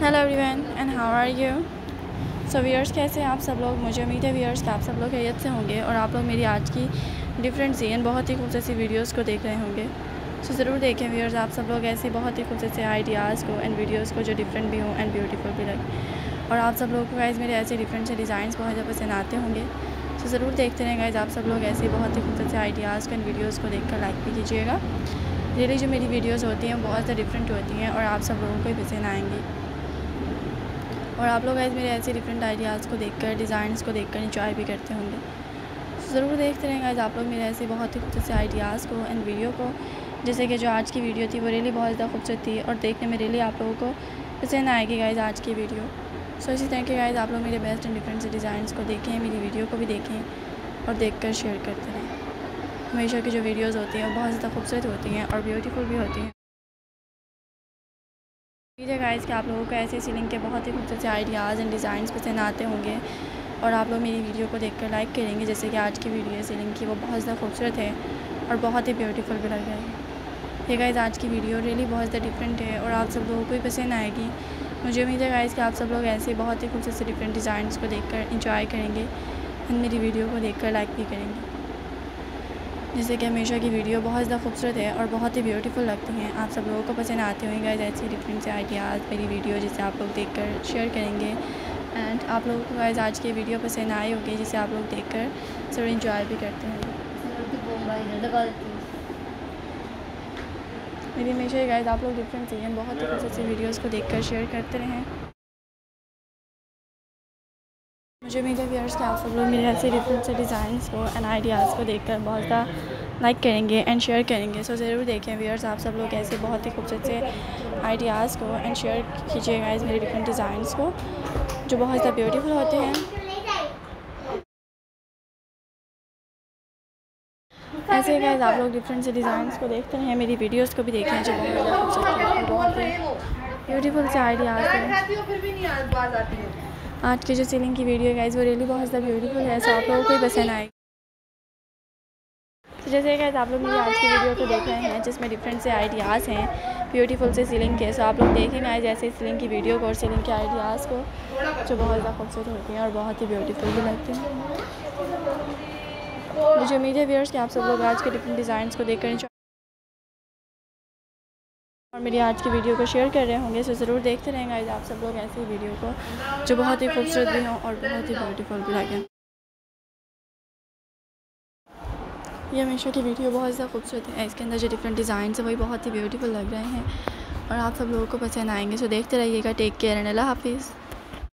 Hello everyone and how are you so viewers कैसे हैं आप सब लोग? मुझे उम्मीद है व्यूअर्स कि आप सब लोग खैरियत से होंगे और आप लोग मेरी आज की डिफरेंट सी एंड बहुत ही खूबसूरत सी वीडियोज़ को देख रहे होंगे। सो so, ज़रूर देखें व्यूअर्स आप सब लोग ऐसे बहुत ही खूबसूरत से आइडियाज़ को एंड वीडियोज़ को जो डिफरेंट भी हों एंड ब्यूटीफुल भी लगे। और आप सब लोगों को गाइज़ मेरे ऐसे डिफरेंट से डिज़ाइन बहुत ज़्यादा पसंद आते होंगे। सो so, ज़रूर देखते रहें गाइज़ आप सब लोग ऐसे बहुत ही खूबसूरत से आइडियाज़ को एंड वीडियोज़ को देख कर लाइक भी कीजिएगा। रियली जो मेरी वीडियोज़ होती हैं बहुत ज़्यादा डिफरेंट होती हैं और आप सब लोगों को ही पसंद आएँगी। और आप लोग मेरे ऐसे डिफरेंट आइडियाज़ को देखकर डिज़ाइंस को देखकर इंजॉय भी करते होंगे। ज़रूर देखते रहेंगे आज आप लोग मेरे ऐसे बहुत ही खूबसूरत आइडियाज़ को एंड वीडियो को। जैसे कि जो आज की वीडियो थी, वो रियली बहुत ज़्यादा खूबसूरत थी और देखने में रियली आप लोगों को पसंद आएगी गाइज़ आज की वीडियो सो इसी तरह के गाइज़ आप लोग मेरे बेस्ट एंड डिफरेंट से डिज़ाइंस को देखें, मेरी वीडियो को भी देखें और देख कर शेयर करते रहें। हमेशा की जो वीडियोज़ होती हैं, वो बहुत ज़्यादा खूबसूरत होती हैं और ब्यूटीफुल भी होती हैं। उम्मीद गाइस कि आप लोगों को ऐसे सीलिंग के बहुत ही खूबसूरत से आइडियाज़ एंड डिज़ाइंस पसंद आते होंगे। और आप लोग मेरी वीडियो को देखकर लाइक करेंगे, जैसे कि आज की वीडियो है सीलिंग की, वो बहुत ज़्यादा खूबसूरत है और बहुत ही ब्यूटीफुल भी लग रहा है। ये गाइस आज की वीडियो रियली बहुत ज़्यादा डिफरेंट है और आप सब लोगों को ही पसंद आएगी। मुझे उम्मीद है गाइस कि आप सब लोग ऐसे बहुत ही खूबसूरत से डिफरेंट डिज़ाइन को देख कर इंजॉय करेंगे मेरी वीडियो को देख लाइक भी करेंगे। जैसे कि हमेशा की वीडियो बहुत ज़्यादा खूबसूरत है और बहुत ही ब्यूटीफुल लगती हैं। आप सब लोगों को पसंद आते होंगे गाइज़ ऐसे डिफरेंट से आइडियाज़ मेरी वीडियो जिसे आप लोग देख कर शेयर करेंगे। एंड आप लोगों को गाइज़ आज की वीडियो पसंद आए होगी जिसे आप लोग देख कर ज़रूर इंजॉय भी करते हैं मेरी हमेशा गाइज़ आप लोग डिफरेंट चाहिए, बहुत ही सी वीडियोज़ को देख कर शेयर करते रहें। मुझे उम्मीद है कि आप सब लोग मेरे ऐसे डिफरेंट से डिज़ाइन को एंड आइडियाज़ को देखकर बहुत ज़्यादा लाइक करेंगे एंड शेयर करेंगे। सो ज़रूर देखें व्यूअर्स आप सब लोग ऐसे बहुत ही खूबसूरत से आइडियाज़ को एंड शेयर कीजिएगा इस मेरे डिफरेंट डिज़ाइंस को, जो बहुत ज़्यादा ब्यूटीफुल होते हैं। ऐसे गाइज़ आप लोग डिफरेंट से डिज़ाइंस को देखते हैं मेरी वीडियोस को भी देखें, जो बहुत ब्यूटीफुल से आइडियाज़ हैं। आज की जो सीलिंग की वीडियो है वो रियली बहुत ज़्यादा ब्यूटीफुल है सो आप लोगों को ही पसंद आएगी। तो जैसे गाइज़ आप लोग मेरी आज की वीडियो को देख रहे हैं, जिसमें डिफरेंट से आइडियाज़ हैं ब्यूटीफुल से सीलिंग के सो आप लोग देखेंगे आज ऐसे सीलिंग की वीडियो को और सीलिंग के आइडियाज़ को, जो बहुत ज़्यादा खूबसूरत होती हैं और बहुत ही ब्यूटीफुल भी लगते हैं। मुझे उम्मीद है व्यूअर्स कि आप सब लोग आज के डिफरेंट डिज़ाइन को देख कर और मेरी आज की वीडियो को शेयर कर रहे होंगे, सो ज़रूर देखते रहेंगे आप सब लोग ऐसी वीडियो को, जो बहुत ही खूबसूरत भी हों और बहुत ही ब्यूटीफुल भी लगे। ये हमेशा की वीडियो बहुत ज़्यादा खूबसूरत है। इसके अंदर जो डिफरेंट डिज़ाइन है, वही बहुत ही ब्यूटीफुल लग रहे हैं। और आप सब लोगों को पसंद आएँगे, सो देखते रहिएगा। टेक केयर एंड अल्लाह हाफिज़